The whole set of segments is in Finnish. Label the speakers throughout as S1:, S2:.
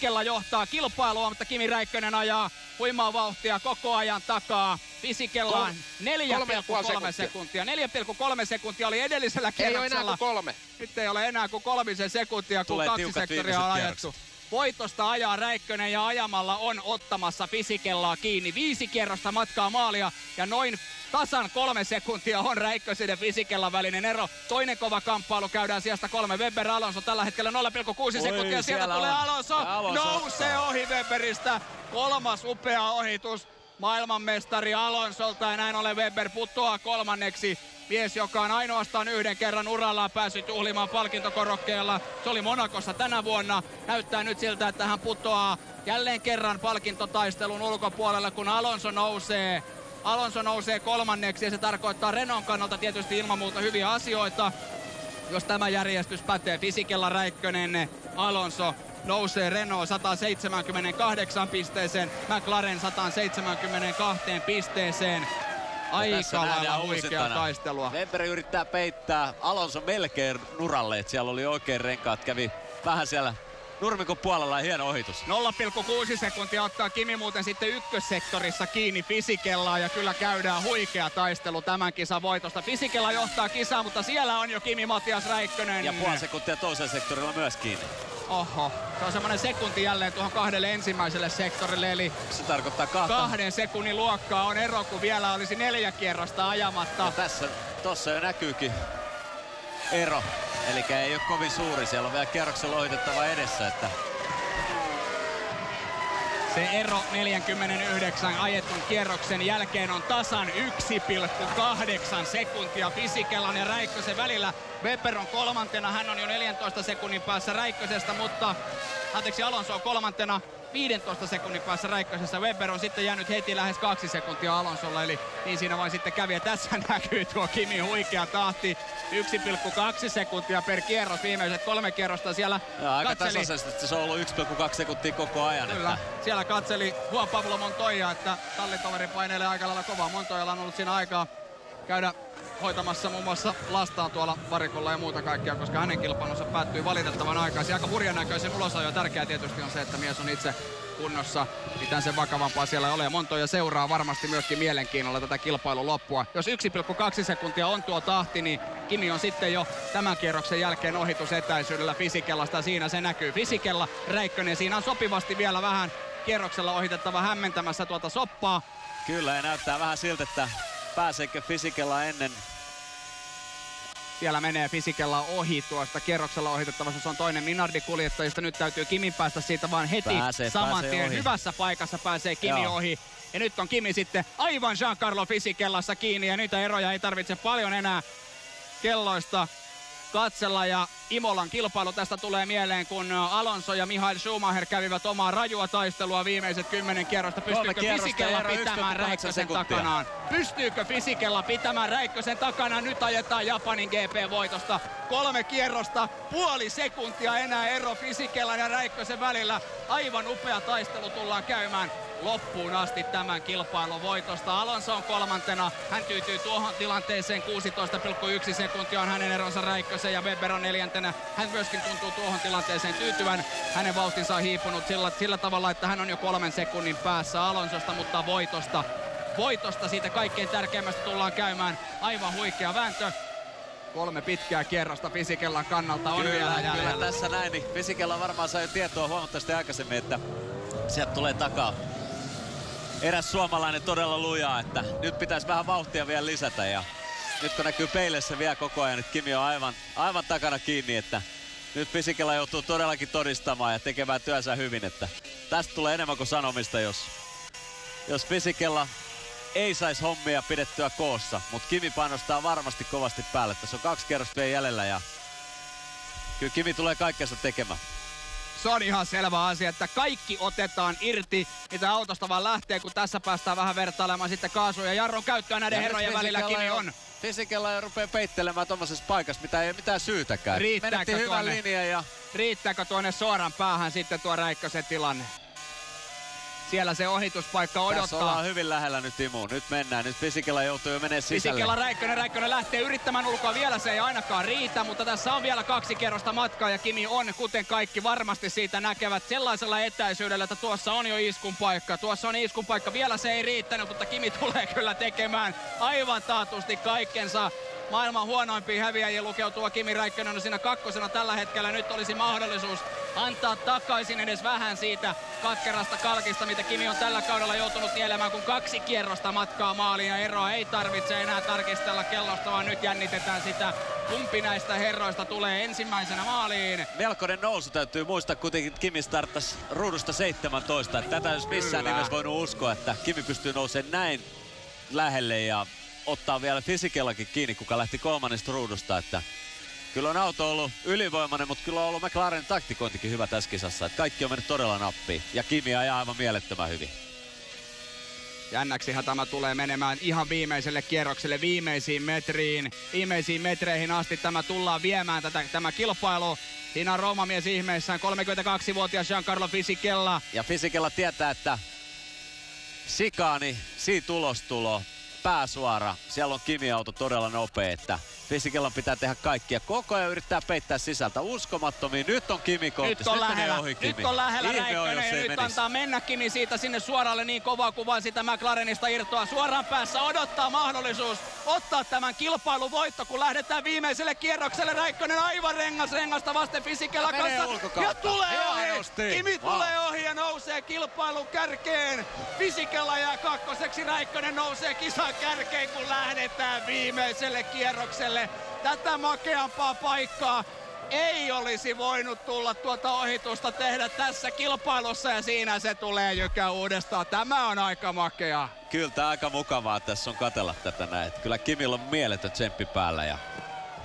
S1: Fisikella johtaa kilpailua, mutta Kimi Räikkönen ajaa huimaa vauhtia koko ajan takaa. Fisikella on 4,3 sekuntia. 4,3 sekuntia oli edellisellä
S2: Ei ole
S1: kierroksella.
S2: enää kuin kolme.
S1: Nyt ei ole enää kuin kolmisen sekuntia, kun
S3: Tulee
S1: kaksi sektoria on ajettu. Voitosta ajaa Räikkönen ja ajamalla on ottamassa Fisikellaa kiinni. Viisi kierrosta matkaa maalia ja noin tasan kolme sekuntia on Räikkösen ja Fisikellan välinen ero. Toinen kova kamppailu käydään sijasta kolme. Weber Alonso tällä hetkellä 0,6 sekuntia. Sieltä
S3: siellä
S1: tulee
S3: on.
S1: Alonso.
S3: Alonso
S1: Nousee ohi Weberistä. Kolmas upea ohitus maailmanmestari Alonsolta ja näin ollen Weber putoaa kolmanneksi. Mies, joka on ainoastaan yhden kerran urallaan päässyt juhlimaan palkintokorokkeella. Se oli Monakossa tänä vuonna. Näyttää nyt siltä, että hän putoaa jälleen kerran palkintotaistelun ulkopuolelle, kun Alonso nousee. Alonso nousee kolmanneksi ja se tarkoittaa Renon kannalta tietysti ilman muuta hyviä asioita. Jos tämä järjestys pätee, Fisikella Räikkönen, Alonso nousee Renault 178 pisteeseen, McLaren 172 pisteeseen. Aika lailla huikea taistelua.
S3: Weber yrittää peittää Alonso melkein nuralle, että siellä oli oikein renkaat. Kävi vähän siellä nurmikon puolella ja hieno ohitus.
S1: 0,6 sekuntia ottaa Kimi muuten sitten ykkössektorissa kiinni Fisikellaa ja kyllä käydään huikea taistelu tämän kisan voitosta. Fisikella johtaa kisaa, mutta siellä on jo Kimi Matias Räikkönen.
S3: Ja puoli sekuntia toisen sektorilla myös kiinni.
S1: Oho, se on semmoinen sekunti jälleen tuohon kahdelle ensimmäiselle sektorille, eli
S3: Se tarkoittaa kahta.
S1: kahden sekunnin luokkaa on ero, kun vielä olisi neljä kierrosta ajamatta.
S3: Ja tässä, tossa jo näkyykin ero. Eli ei ole kovin suuri, siellä on vielä kierroksella ohitettava edessä, että
S1: Se ero 49 ajetun kierroksen jälkeen on tasan 1,8 sekuntia Fisikellan ja Räikkösen välillä. Weber on kolmantena, hän on jo 14 sekunnin päässä Räikkösestä, mutta anteeksi Alonso on kolmantena 15 sekunnin päässä Räikkösessä. Weber on sitten jäänyt heti lähes kaksi sekuntia Alonsolla, eli niin siinä vain sitten kävi. Ja tässä näkyy tuo Kimi huikea tahti. 1,2 sekuntia per kierros viimeiset kolme kierrosta siellä
S3: ja aika
S1: katseli.
S3: tasaisesti, se on ollut 1,2 sekuntia koko ajan.
S1: Kyllä,
S3: Että
S1: siellä katseli Juan Pablo Montoya, että tallitoveri painelee aika lailla kovaa. Montoyalla on ollut siinä aikaa käydä hoitamassa muun muassa lastaan tuolla varikolla ja muuta kaikkea, koska hänen kilpailunsa päättyy valitettavan aikaisin. Aika hurjan näköisen ulosajo. Tärkeää tietysti on se, että mies on itse kunnossa. Mitään sen vakavampaa siellä ole. Ja Montoya seuraa varmasti myöskin mielenkiinnolla tätä kilpailun loppua. Jos 1,2 sekuntia on tuo tahti, niin Kimi on sitten jo tämän kierroksen jälkeen ohitusetäisyydellä Fisikellasta. Siinä se näkyy. Fisikella Räikkönen siinä on sopivasti vielä vähän kierroksella ohitettava hämmentämässä tuota soppaa.
S3: kyllä, ja näyttää vähän siltä, että pääseekö Fisikella ennen
S1: Siellä menee Fisikella ohi tuosta kierroksella ohitettavassa. Se on toinen Minardi kuljettajista. Nyt täytyy Kimin päästä siitä vaan heti
S3: Pääsee,
S1: saman
S3: pääsee
S1: tien.
S3: ohi.
S1: Hyvässä paikassa pääsee Kimi
S3: Joo.
S1: ohi. Ja nyt on Kimi sitten aivan Giancarlo Fisikellassa kiinni. Ja niitä eroja ei tarvitse paljon enää kelloista katsella. Ja Imolan kilpailu tästä tulee mieleen, kun Alonso ja Mihail Schumacher kävivät omaa rajua taistelua viimeiset kymmenen kierrosta. Pystyykö Fisikella
S3: ero, 1,8
S1: pitämään Räikkösen takanaan? Pystyykö Fisikella pitämään Räikkösen takana? Nyt ajetaan Japanin GP-voitosta. Kolme kierrosta, puoli sekuntia enää ero Fisikellan ja Räikkösen välillä. Aivan upea taistelu tullaan käymään loppuun asti tämän kilpailun voitosta. Alonso on kolmantena. Hän tyytyy tuohon tilanteeseen. 16,1 sekuntia on hänen eronsa Räikkösen ja Weber on neljäntenä. Hän myöskin tuntuu tuohon tilanteeseen tyytyvän. Hänen vauhtinsa on hiipunut sillä, sillä tavalla, että hän on jo kolmen sekunnin päässä Alonsosta, mutta voitosta voitosta siitä kaikkein tärkeimmästä tullaan käymään. Aivan huikea vääntö. Kolme pitkää kierrosta Fisikellan kannalta on vielä
S3: Kyllä, kyllä
S1: jäljellä.
S3: tässä näin, niin Fisikella varmaan sai jo tietoa huomattavasti aikaisemmin, että sieltä tulee takaa eräs suomalainen todella lujaa, että nyt pitäisi vähän vauhtia vielä lisätä ja nyt kun näkyy peilessä vielä koko ajan, että Kimi on aivan, aivan takana kiinni, että nyt Fisikella joutuu todellakin todistamaan ja tekemään työnsä hyvin, että tästä tulee enemmän kuin sanomista, jos, jos Fisikella ei saisi hommia pidettyä koossa, mutta Kimi panostaa varmasti kovasti päälle. Tässä on kaksi kerrosta vielä jäljellä ja kyllä Kimi tulee kaikkensa tekemään.
S1: Se on ihan selvä asia, että kaikki otetaan irti, mitä autosta vaan lähtee, kun tässä päästään vähän vertailemaan sitten kaasua ja jarron käyttöä näiden
S3: Ja
S1: herrojen
S3: nyt
S1: välillä
S3: Fisikella
S1: Kimi
S3: jo-
S1: on.
S3: Fisikella jo rupeaa peittelemään tuommoisessa paikassa, mitä ei ole mitään syytäkään.
S1: Riittääkö
S3: Menettiin hyvän
S1: tuonne?
S3: linjan ja
S1: Riittääkö tuonne suoran päähän sitten tuo Räikkösen tilanne? Siellä se ohituspaikka odottaa.
S3: Tässä ollaan hyvin lähellä nyt Timu. Nyt mennään. Nyt Fisikella joutuu jo menee sisälle.
S1: Fisikella Räikkönen, Räikkönen lähtee yrittämään ulkoa vielä, se ei ainakaan riitä, mutta tässä on vielä kaksi kierrosta matkaa ja Kimi on, kuten kaikki varmasti siitä näkevät, sellaisella etäisyydellä, että tuossa on jo iskun paikka. Tuossa on iskun paikka, vielä se ei riittänyt, mutta Kimi tulee kyllä tekemään aivan taatusti kaikkensa maailman huonoimpia häviäjiä lukeutua Kimi Räikkönen on siinä kakkosena tällä hetkellä. Nyt olisi mahdollisuus antaa takaisin edes vähän siitä katkerasta kalkista, mitä Kimi on tällä kaudella joutunut nielemään, kun kaksi kierrosta matkaa maaliin ja eroa ei tarvitse enää tarkistella kellosta, vaan nyt jännitetään sitä, kumpi näistä herroista tulee ensimmäisenä maaliin.
S3: Melkoinen nousu täytyy muistaa kuitenkin, Kimi starttasi ruudusta 17. Että tätä jos missään Kyllä. nimessä voinut uskoa, että Kimi pystyy nousemaan näin lähelle ja ottaa vielä Fisikellakin kiinni, kuka lähti kolmannesta ruudusta, että Kyllä on auto ollut ylivoimainen, mutta kyllä on ollut McLaren taktikointikin hyvä tässä kisassa. Että kaikki on mennyt todella nappiin ja Kimi ajaa aivan mielettömän hyvin.
S1: Jännäksihän tämä tulee menemään ihan viimeiselle kierrokselle, viimeisiin metriin. Viimeisiin metreihin asti tämä tullaan viemään tätä, tämä kilpailu. Siinä on Roomamies ihmeissään, 32-vuotias Giancarlo Fisichella.
S3: Ja Fisichella tietää, että Sikaani, siitä ulostulo, pääsuora. Siellä on Kimi-auto todella nopea, että Fisikellan pitää tehdä kaikkia. Koko ajan yrittää peittää sisältä. Uskomattomia. Nyt on Kimi.
S1: Nyt on nyt lähellä. Ohi Kimi. Nyt on lähellä ja nyt menisi. antaa mennä Kimi siitä sinne suoralle niin kovaa kuvaa sitä McLarenista irtoa. Suoraan päässä odottaa mahdollisuus ottaa tämän kilpailun voitto, kun lähdetään viimeiselle kierrokselle. Räikkönen aivan rengas rengasta vasten Fisikella kanssa. Ja tulee ja ohi. Nosti. Kimi wow. tulee ohi ja nousee kilpailun kärkeen. Fisikella jää kakkoseksi. Räikkönen nousee kisan kärkeen, kun lähdetään viimeiselle kierrokselle. Tätä makeampaa paikkaa ei olisi voinut tulla tuota ohitusta tehdä tässä kilpailussa ja siinä se tulee Jykä uudestaan. Tämä on aika makea.
S3: Kyllä tämä aika mukavaa tässä on katella tätä näin. Kyllä Kimillä on mieletön tsemppi päällä ja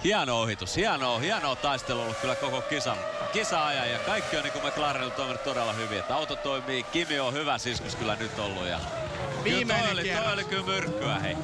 S3: hieno ohitus, hieno, hieno taistelu ollut kyllä koko kisan, kisa-ajan ja kaikki on niin kuin McLarenilla toiminut todella hyvin. Että auto toimii, Kimi on hyvä siskus kyllä nyt ollut ja Viimeinen toi oli, toi oli kyllä myrkkyä hei.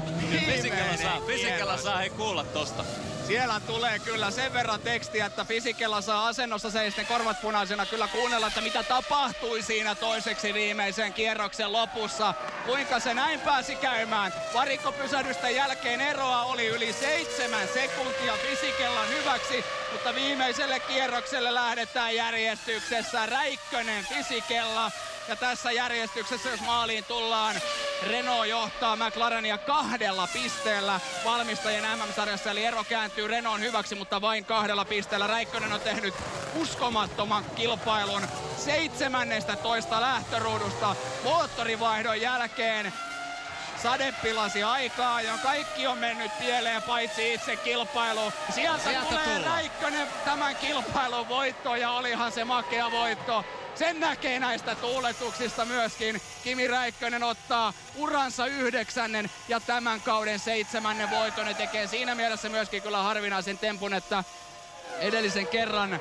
S3: Fisikalla saa, Fisikalla saa hei kuulla tosta.
S1: Siellä tulee kyllä sen verran tekstiä, että Fisikella saa asennossa seisten korvat punaisena kyllä kuunnella, että mitä tapahtui siinä toiseksi viimeisen kierroksen lopussa. Kuinka se näin pääsi käymään. Varikkopysähdysten jälkeen eroa oli yli seitsemän sekuntia Fisikellan hyväksi, mutta viimeiselle kierrokselle lähdetään järjestyksessä. Räikkönen Fisikella ja tässä järjestyksessä, jos maaliin tullaan, Renault johtaa McLarenia kahdella pisteellä valmistajien MM-sarjassa, eli ero kääntyy Renaultin hyväksi, mutta vain kahdella pisteellä. Räikkönen on tehnyt uskomattoman kilpailun 17 lähtöruudusta moottorivaihdon jälkeen. Sade pilasi aikaa ja kaikki on mennyt pieleen paitsi itse kilpailu. Sieltä, Sieltä tulee tulla. Räikkönen tämän kilpailun voitto ja olihan se makea voitto. Sen näkee näistä tuuletuksista myöskin. Kimi Räikkönen ottaa uransa yhdeksännen ja tämän kauden seitsemännen voiton. Ne tekee siinä mielessä myöskin kyllä harvinaisen tempun, että edellisen kerran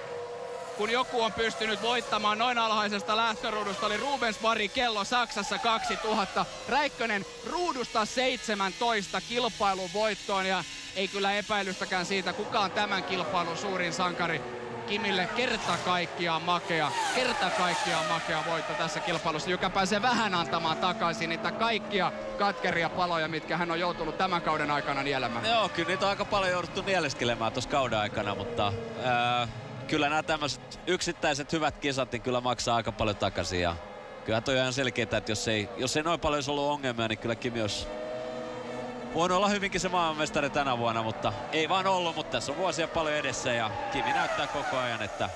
S1: kun joku on pystynyt voittamaan noin alhaisesta lähtöruudusta, oli Rubens Kello Saksassa 2000. Räikkönen ruudusta 17 kilpailun voittoon ja ei kyllä epäilystäkään siitä, kuka on tämän kilpailun suurin sankari. Kimille kerta kaikkiaan makea, kerta kaikkiaan makea voitto tässä kilpailussa, joka pääsee vähän antamaan takaisin niitä kaikkia katkeria paloja, mitkä hän on joutunut tämän kauden aikana nielemään.
S3: Joo, kyllä niitä on aika paljon jouduttu nieleskelemään tuossa kauden aikana, mutta ää, kyllä nämä tämmöiset yksittäiset hyvät kisat niin kyllä maksaa aika paljon takaisin. Ja kyllä toi on ihan selkeää, että jos ei, jos ei noin paljon olisi ollut ongelmia, niin kyllä Kimi olisi voinut olla hyvinkin se maailmanmestari tänä vuonna, mutta ei vaan ollut, mutta tässä on vuosia paljon edessä ja Kimi näyttää koko ajan, että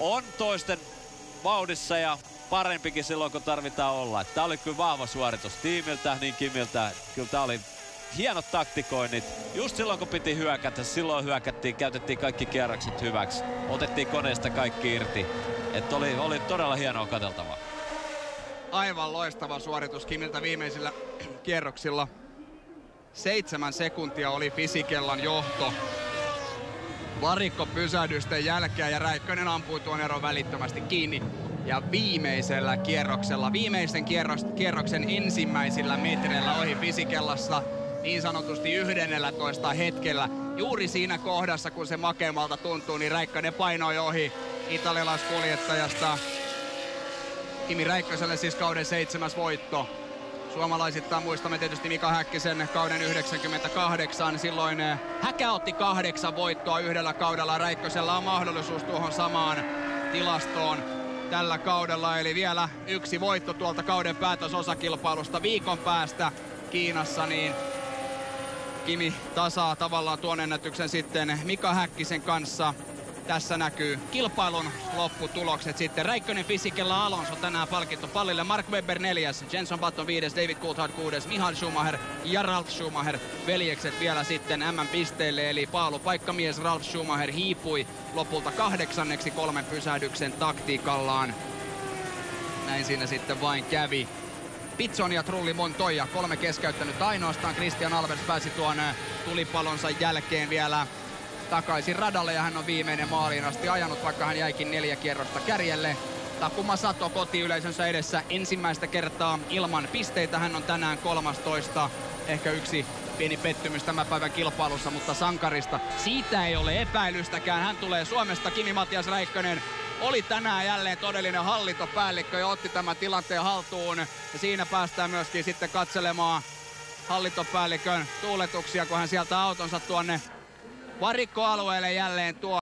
S3: on toisten vauhdissa ja parempikin silloin, kun tarvitaan olla. Tämä oli kyllä vahva suoritus tiimiltä, niin Kimiltä. Kyllä tämä oli hienot taktikoinnit. Just silloin, kun piti hyökätä, silloin hyökättiin, käytettiin kaikki kierrokset hyväksi. Otettiin koneesta kaikki irti. Että oli, oli todella hienoa katseltavaa.
S1: Aivan loistava suoritus Kimiltä viimeisillä kierroksilla. Seitsemän sekuntia oli Fisikellan johto. Varikko pysähdysten jälkeen ja Räikkönen ampui tuon eron välittömästi kiinni. Ja viimeisellä kierroksella, viimeisen kierros, kierroksen ensimmäisillä metreillä ohi Fisikellassa niin sanotusti 11 hetkellä. Juuri siinä kohdassa, kun se makeamalta tuntuu, niin Räikkönen painoi ohi italialaiskuljettajasta Kimi Räikköselle siis kauden seitsemäs voitto. Suomalaisittain muistamme tietysti Mika Häkkisen kauden 98. Silloin eh, Häkä otti kahdeksan voittoa yhdellä kaudella. Räikkösellä on mahdollisuus tuohon samaan tilastoon tällä kaudella. Eli vielä yksi voitto tuolta kauden päätösosakilpailusta viikon päästä Kiinassa, niin Kimi tasaa tavallaan tuon ennätyksen sitten Mika Häkkisen kanssa. Tässä näkyy kilpailun lopputulokset sitten. Räikkönen Fisikella Alonso tänään palkittu pallille. Mark Webber neljäs, Jenson Button viides, David Coulthard kuudes, Michael Schumacher ja Ralf Schumacher veljekset vielä sitten M-pisteille. Eli paalupaikkamies Ralf Schumacher hiipui lopulta kahdeksanneksi kolmen pysähdyksen taktiikallaan. Näin siinä sitten vain kävi. Pitson ja Trulli Montoya, kolme keskeyttänyt ainoastaan. Christian Albers pääsi tuon tulipalonsa jälkeen vielä takaisin radalle ja hän on viimeinen maaliin asti ajanut, vaikka hän jäikin neljä kierrosta kärjelle. Takuma Sato kotiyleisönsä edessä ensimmäistä kertaa ilman pisteitä. Hän on tänään 13. Ehkä yksi pieni pettymys tämän päivän kilpailussa, mutta sankarista siitä ei ole epäilystäkään. Hän tulee Suomesta, Kimi Matias Räikkönen oli tänään jälleen todellinen hallintopäällikkö ja otti tämän tilanteen haltuun. Ja siinä päästään myöskin sitten katselemaan hallintopäällikön tuuletuksia, kun hän sieltä autonsa tuonne varikkoalueelle jälleen tuo.